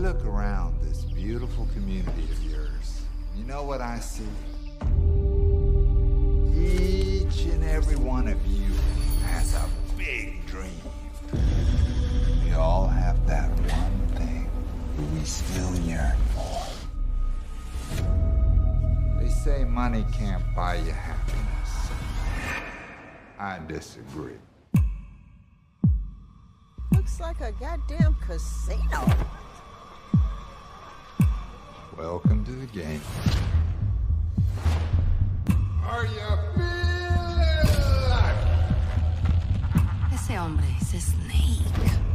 Look around this beautiful community of yours. You know what I see? Each and every one of you has a big dream. We all have that one thing we still yearn for. They say money can't buy you happiness. I disagree. Looks like a goddamn casino. Welcome to the game. Are you feeling like? Ese hombre is a snake.